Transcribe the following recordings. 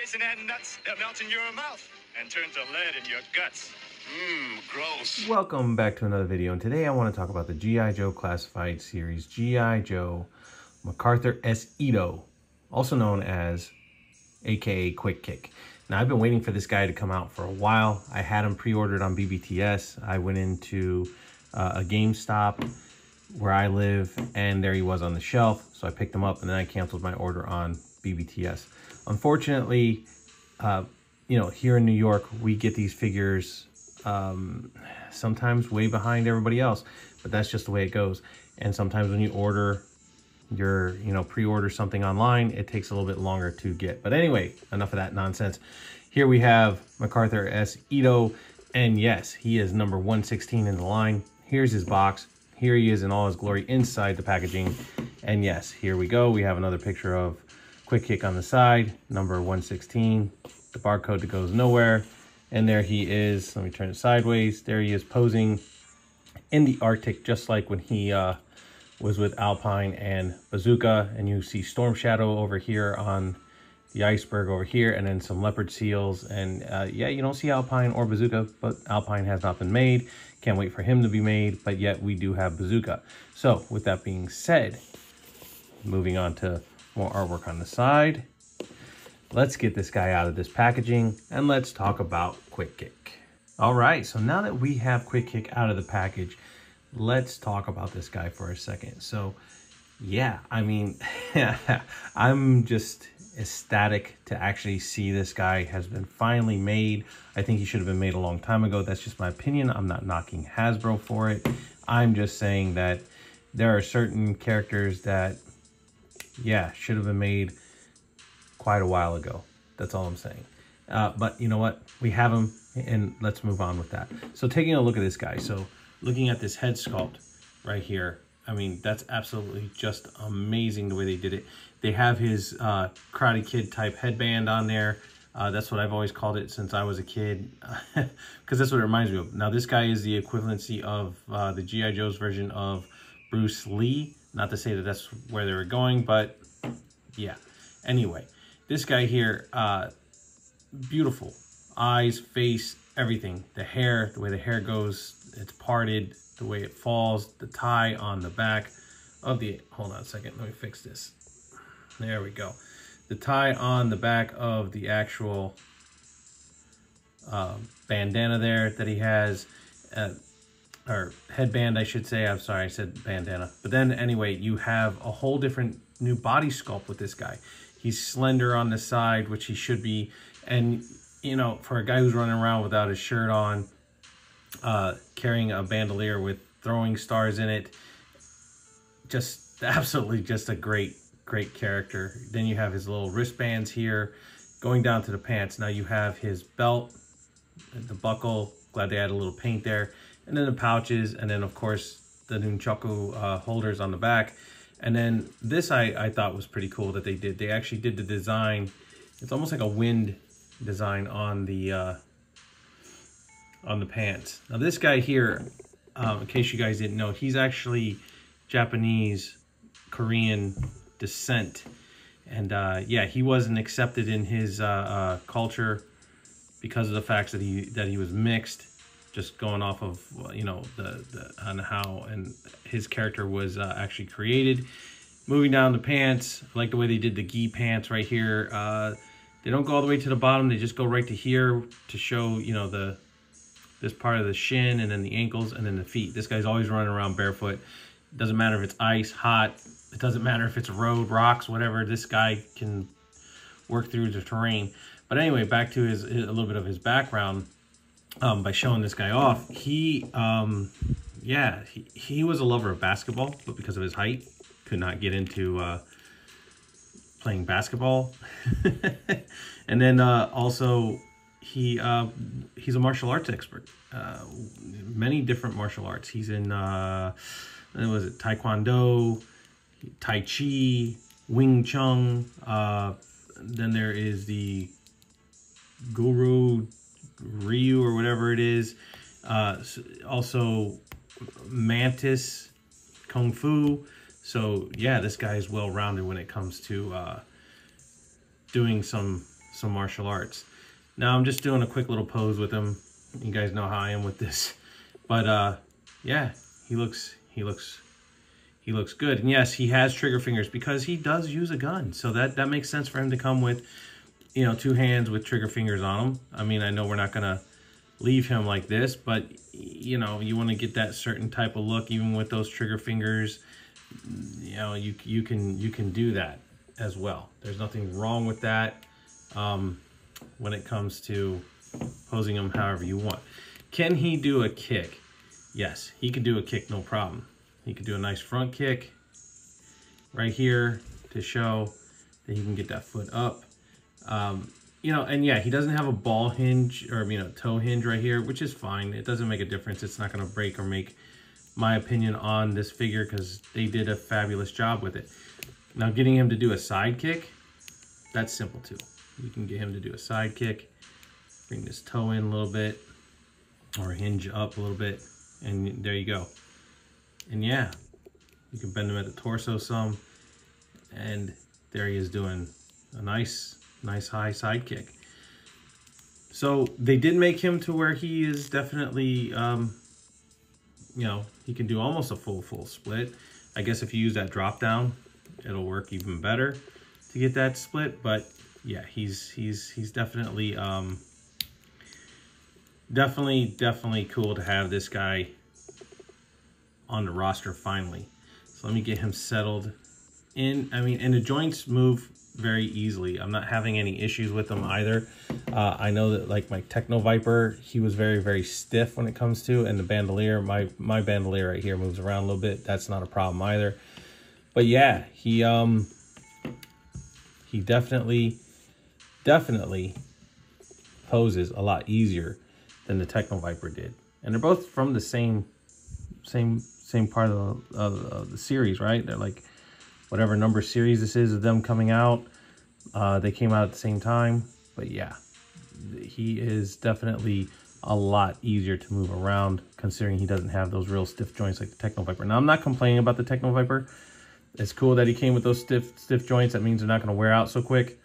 raisin and nuts. They'll melt in your mouth and turn to lead in your guts. Mmm, gross. Welcome back to another video, and today I want to talk about the G.I. Joe Classified Series G.I. Joe MacArthur S. Ito, also known as aka Quick Kick. Now, I've been waiting for this guy to come out for a while. I had him pre-ordered on BBTS. I went into uh, a GameStop where I live, and there he was on the shelf. So I picked him up, and then I canceled my order on BBTS. Unfortunately, uh, you know, here in New York, we get these figures um, sometimes way behind everybody else, but that's just the way it goes. And sometimes when you order your, you know, pre-order something online, it takes a little bit longer to get. But anyway, enough of that nonsense. Here we have MacArthur S. Ito, and yes, he is number 116 in the line. Here's his box. Here he is in all his glory inside the packaging. And yes, here we go. We have another picture of Quick Kick on the side, number 116, the barcode that goes nowhere. And there he is. Let me turn it sideways. There he is posing in the Arctic, just like when he uh, was with Alpine and Bazooka. And you see Storm Shadow over here on the iceberg over here, and then some leopard seals. And uh, yeah, you don't see Alpine or Bazooka, but Alpine has not been made. Can't wait for him to be made, but yet we do have Bazooka. So with that being said, moving on to more artwork on the side. Let's get this guy out of this packaging and let's talk about Quick Kick. All right, so now that we have Quick Kick out of the package, let's talk about this guy for a second. So yeah, I mean, I'm just ecstatic to actually see this guy has been finally made. I think he should have been made a long time ago. That's just my opinion. I'm not knocking Hasbro for it. I'm just saying that there are certain characters that, yeah, should have been made quite a while ago. That's all I'm saying. Uh, but you know what? We have them, and let's move on with that. So taking a look at this guy. So looking at this head sculpt right here, I mean, that's absolutely just amazing the way they did it. They have his uh, Karate Kid type headband on there. Uh, that's what I've always called it since I was a kid, because that's what it reminds me of. Now, this guy is the equivalency of uh, the G.I. Joe's version of Bruce Lee. Not to say that that's where they were going, but yeah. Anyway, this guy here, uh, beautiful. Eyes, face, everything. The hair, the way the hair goes, it's parted, the way it falls, the tie on the back of the, hold on a second, let me fix this. There we go. The tie on the back of the actual uh, bandana there that he has, uh, or headband, I should say. I'm sorry, I said bandana. But then anyway, you have a whole different new body sculpt with this guy. He's slender on the side, which he should be. And, you know, for a guy who's running around without his shirt on, uh, carrying a bandolier with throwing stars in it, just absolutely just a great, great character. Then you have his little wristbands here going down to the pants. Now you have his belt, the buckle. Glad they had a little paint there. And then the pouches. And then, of course, the nunchaku uh, holders on the back. And then this I, I thought was pretty cool that they did. They actually did the design. It's almost like a wind design on the uh, on the pants. Now this guy here, um, in case you guys didn't know, he's actually Japanese, Korean descent. And uh, yeah, he wasn't accepted in his uh, uh, culture because of the fact that he that he was mixed just going off of you know the, the on how and his character was uh, actually created. Moving down the pants, I like the way they did the gi pants right here. Uh, they don't go all the way to the bottom; they just go right to here to show you know the this part of the shin and then the ankles and then the feet. This guy's always running around barefoot. It doesn't matter if it's ice, hot. It doesn't matter if it's road, rocks, whatever. This guy can work through the terrain. But anyway, back to his, his a little bit of his background um, by showing this guy off. He, um, yeah, he, he was a lover of basketball, but because of his height, could not get into uh, playing basketball. and then uh, also, he uh, he's a martial arts expert. Uh, many different martial arts. He's in, uh, what was it Taekwondo, Tai Chi, Wing Chun. Uh, then there is the Guru Ryu whatever it is. Uh, also, Mantis, Kung Fu. So yeah, this guy is well rounded when it comes to uh, doing some some martial arts. Now I'm just doing a quick little pose with him. You guys know how I am with this. But uh, yeah, he looks, he looks, he looks good. And yes, he has trigger fingers because he does use a gun. So that, that makes sense for him to come with, you know, two hands with trigger fingers on them. I mean, I know we're not to leave him like this, but you know, you want to get that certain type of look even with those trigger fingers. You know, you you can you can do that as well. There's nothing wrong with that um, when it comes to posing him however you want. Can he do a kick? Yes, he can do a kick, no problem. He could do a nice front kick right here to show that he can get that foot up. Um, you know, and yeah, he doesn't have a ball hinge or, you know, toe hinge right here, which is fine. It doesn't make a difference. It's not going to break or make my opinion on this figure because they did a fabulous job with it. Now, getting him to do a side kick, that's simple too. You can get him to do a side kick, bring this toe in a little bit, or hinge up a little bit, and there you go. And yeah, you can bend him at the torso some, and there he is doing a nice nice high side kick. So they did make him to where he is definitely, um, you know, he can do almost a full, full split. I guess if you use that drop down, it'll work even better to get that split. But yeah, he's, he's, he's definitely, um, definitely, definitely cool to have this guy on the roster finally. So let me get him settled in. I mean, and the joints move very easily. I'm not having any issues with them either. Uh, I know that like my Techno Viper, he was very, very stiff when it comes to, and the bandolier, my, my bandolier right here moves around a little bit. That's not a problem either. But yeah, he, um, he definitely, definitely poses a lot easier than the Techno Viper did. And they're both from the same, same, same part of the, of the series, right? They're like whatever number series this is of them coming out. Uh, they came out at the same time, but yeah, he is definitely a lot easier to move around considering he doesn't have those real stiff joints like the Techno Viper. Now, I'm not complaining about the Techno Viper. It's cool that he came with those stiff stiff joints. That means they're not going to wear out so quick,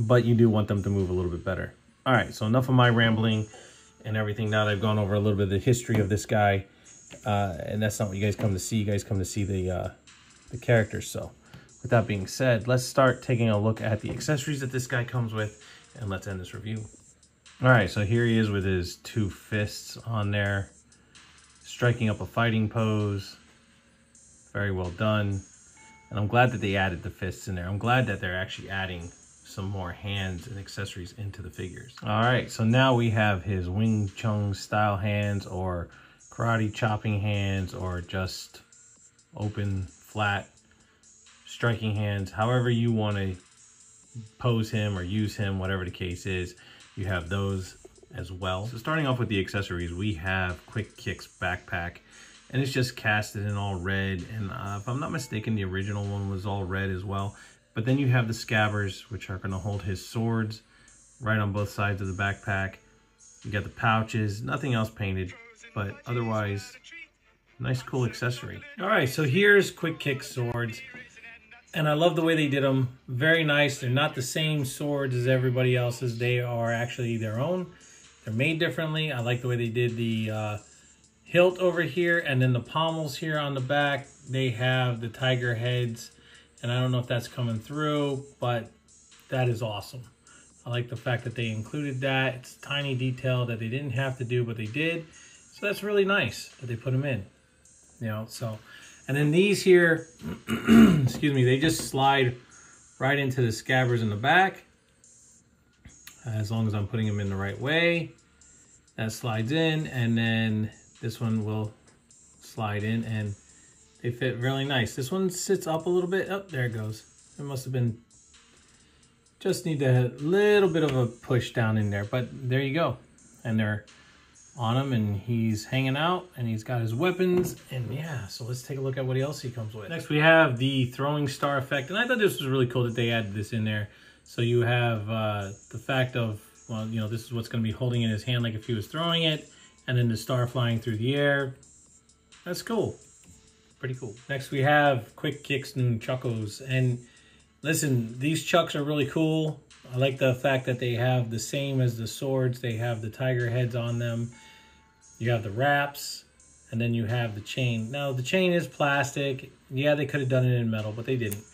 but you do want them to move a little bit better. All right, so enough of my rambling and everything. Now that I've gone over a little bit of the history of this guy, uh, and that's not what you guys come to see. You guys come to see the uh, the characters. So with that being said, let's start taking a look at the accessories that this guy comes with and let's end this review. All right, so here he is with his two fists on there, striking up a fighting pose. Very well done. And I'm glad that they added the fists in there. I'm glad that they're actually adding some more hands and accessories into the figures. All right, so now we have his Wing Chun style hands or karate chopping hands or just open flat, striking hands, however you want to pose him or use him, whatever the case is, you have those as well. So starting off with the accessories, we have Quick Kicks backpack, and it's just casted in all red. And uh, if I'm not mistaken, the original one was all red as well. But then you have the scabbers, which are going to hold his swords right on both sides of the backpack. You got the pouches, nothing else painted, but otherwise Nice, cool accessory. All right, so here's Quick Kick swords. And I love the way they did them. Very nice. They're not the same swords as everybody else's. They are actually their own. They're made differently. I like the way they did the uh, hilt over here and then the pommels here on the back. They have the tiger heads. And I don't know if that's coming through, but that is awesome. I like the fact that they included that. It's a tiny detail that they didn't have to do, but they did. So that's really nice that they put them in you know, so, and then these here, excuse me, they just slide right into the scabbers in the back. As long as I'm putting them in the right way, that slides in, and then this one will slide in, and they fit really nice. This one sits up a little bit. Oh, there it goes. It must have been, just need a little bit of a push down in there, but there you go. And they're on him and he's hanging out and he's got his weapons and yeah so let's take a look at what else he comes with. Next we have the throwing star effect and i thought this was really cool that they added this in there. So you have uh, the fact of well you know this is what's going to be holding in his hand like if he was throwing it and then the star flying through the air. That's cool. Pretty cool. Next we have quick kicks and chuckos and listen these chucks are really cool. I like the fact that they have the same as the swords. They have the tiger heads on them. You have the wraps, and then you have the chain. Now, the chain is plastic. Yeah, they could have done it in metal, but they didn't.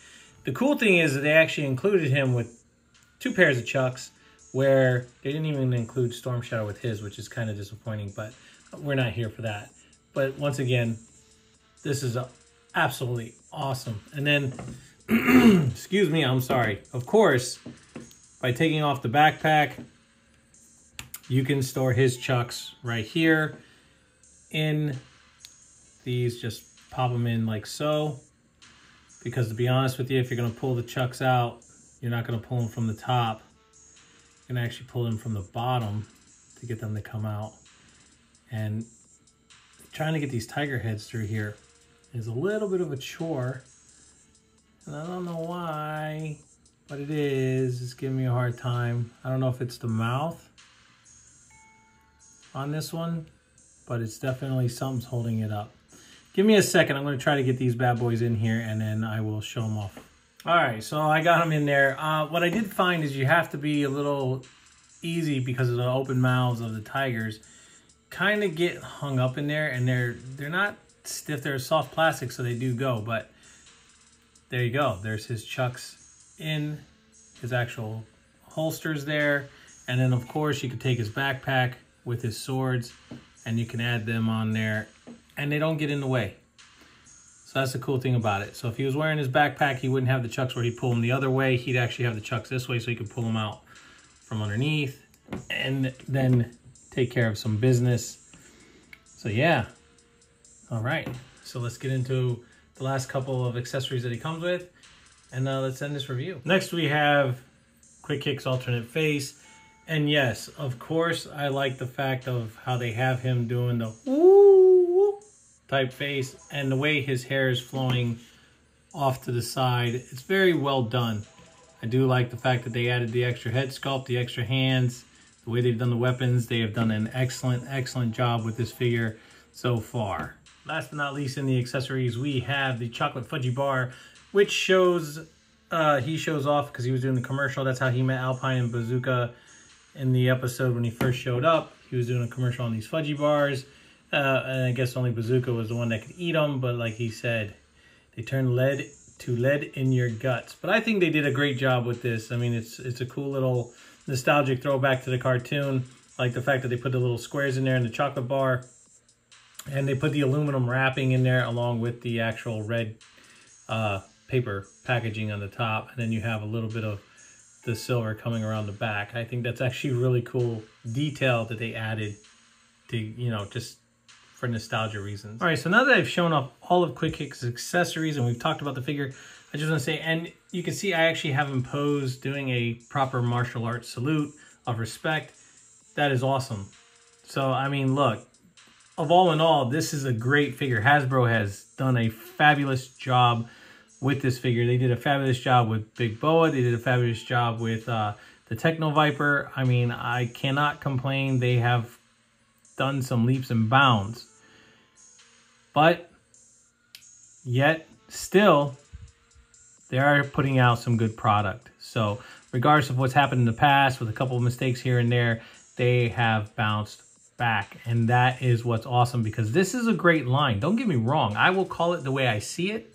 The cool thing is that they actually included him with two pairs of chucks where they didn't even include Storm Shadow with his, which is kind of disappointing, but we're not here for that. But once again, this is absolutely awesome. And then, excuse me, I'm sorry. Of course, by taking off the backpack, you can store his chucks right here in these. Just pop them in like so. Because to be honest with you, if you're going to pull the chucks out, you're not going to pull them from the top. You're going to actually pull them from the bottom to get them to come out. And trying to get these tiger heads through here is a little bit of a chore. And I don't know why, but it is. It's giving me a hard time. I don't know if it's the mouth on this one, but it's definitely something's holding it up. Give me a second. I'm going to try to get these bad boys in here and then I will show them off. All right, so I got them in there. Uh, what I did find is you have to be a little easy because of the open mouths of the tigers. Kind of get hung up in there and they're they're not stiff. They're soft plastic, so they do go. But there you go. There's his chucks in his actual holsters there. And then, of course, you could take his backpack with his swords and you can add them on there and they don't get in the way. So that's the cool thing about it. So if he was wearing his backpack, he wouldn't have the chucks where he'd pull them the other way. He'd actually have the chucks this way so he could pull them out from underneath and then take care of some business. So yeah. All right. So let's get into the last couple of accessories that he comes with and uh, let's end this review. Next we have Quick Kick's alternate face. And yes, of course, I like the fact of how they have him doing the woo type face and the way his hair is flowing off to the side. It's very well done. I do like the fact that they added the extra head sculpt, the extra hands, the way they've done the weapons. They have done an excellent, excellent job with this figure so far. Last but not least in the accessories, we have the chocolate fudgy bar, which shows, uh, he shows off because he was doing the commercial. That's how he met Alpine and Bazooka in the episode when he first showed up. He was doing a commercial on these fudgy bars. Uh, and I guess only Bazooka was the one that could eat them. But like he said, they turn lead to lead in your guts. But I think they did a great job with this. I mean, it's it's a cool little nostalgic throwback to the cartoon. Like the fact that they put the little squares in there in the chocolate bar. And they put the aluminum wrapping in there along with the actual red uh, paper packaging on the top. And then you have a little bit of the silver coming around the back. I think that's actually really cool detail that they added to, you know, just for nostalgia reasons. All right, so now that I've shown off all of Quick Kick's accessories and we've talked about the figure, I just want to say, and you can see I actually have him posed doing a proper martial arts salute of respect. That is awesome. So, I mean, look, of all in all, this is a great figure. Hasbro has done a fabulous job with this figure. They did a fabulous job with Big Boa. They did a fabulous job with uh, the Techno Viper. I mean, I cannot complain. They have done some leaps and bounds. But yet, still, they are putting out some good product. So regardless of what's happened in the past with a couple of mistakes here and there, they have bounced back. And that is what's awesome because this is a great line. Don't get me wrong. I will call it the way I see it.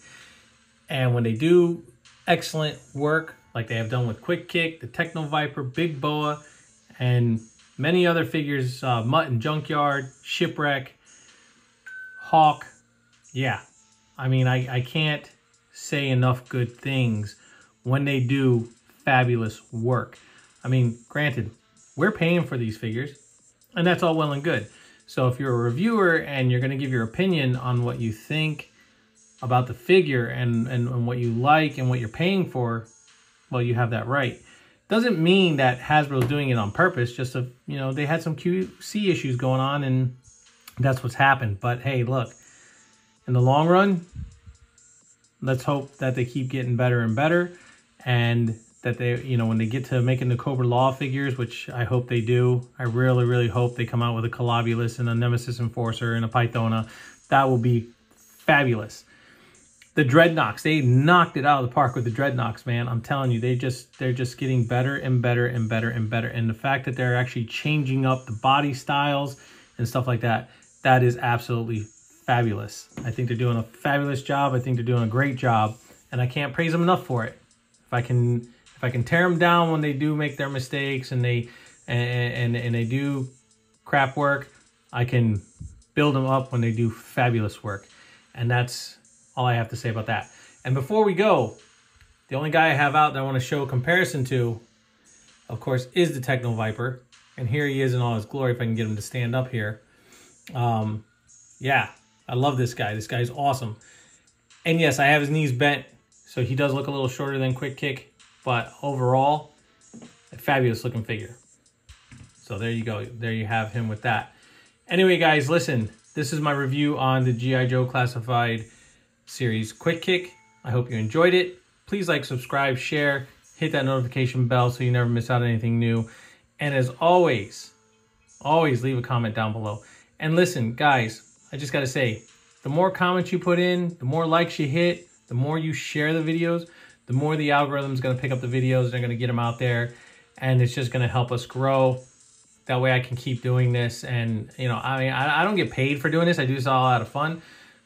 And when they do excellent work, like they have done with Quick Kick, the Techno Viper, Big Boa, and many other figures, uh, Mutt and Junkyard, Shipwreck, Hawk, yeah. I mean, I, I can't say enough good things when they do fabulous work. I mean, granted, we're paying for these figures, and that's all well and good. So if you're a reviewer and you're going to give your opinion on what you think about the figure and, and, and what you like and what you're paying for, well, you have that right. Doesn't mean that Hasbro's doing it on purpose. Just a, you know, they had some QC issues going on, and that's what's happened. But hey, look, in the long run, let's hope that they keep getting better and better, and that they, you know, when they get to making the Cobra-La figures, which I hope they do, I really, really hope they come out with a Golobulus and a Nemesis Enforcer and a Pythona. That will be fabulous. The Dreadnoks, they knocked it out of the park with the Dreadnoks, man. I'm telling you, they just they're just getting better and better and better and better. And the fact that they're actually changing up the body styles and stuff like that, that is absolutely fabulous. I think they're doing a fabulous job. I think they're doing a great job, and I can't praise them enough for it. If I can if I can tear them down when they do make their mistakes and they and and, and they do crap work, I can build them up when they do fabulous work. And that's all I have to say about that. And before we go, the only guy I have out that I want to show a comparison to, of course, is the Techno Viper. And here he is in all his glory, if I can get him to stand up here. Um, yeah, I love this guy. This guy's awesome. And yes, I have his knees bent, so he does look a little shorter than Quick Kick. But overall, a fabulous looking figure. So there you go. There you have him with that. Anyway, guys, listen. This is my review on the G.I. Joe Classified series Quick Kick. I hope you enjoyed it. Please like, subscribe, share, hit that notification bell so you never miss out on anything new. And as always, always leave a comment down below. And listen, guys, I just got to say, the more comments you put in, the more likes you hit, the more you share the videos, the more the algorithm's going to pick up the videos. They're going to get them out there. And it's just going to help us grow that way I can keep doing this. And, you know, I mean, I, I don't get paid for doing this. I do this all out of fun.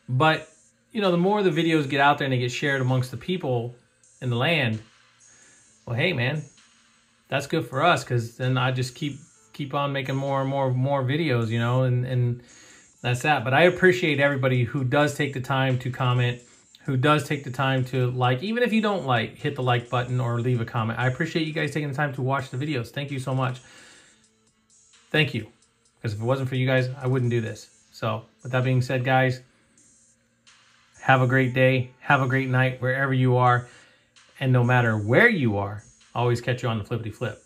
But, you know, the more the videos get out there and they get shared amongst the people in the land, well, hey, man, that's good for us because then I just keep keep on making more and more more videos, you know, and, and that's that. But I appreciate everybody who does take the time to comment, who does take the time to like, even if you don't like, hit the like button or leave a comment. I appreciate you guys taking the time to watch the videos. Thank you so much thank you. Because if it wasn't for you guys, I wouldn't do this. So with that being said, guys, have a great day. Have a great night wherever you are. And no matter where you are, always catch you on the flippity flip.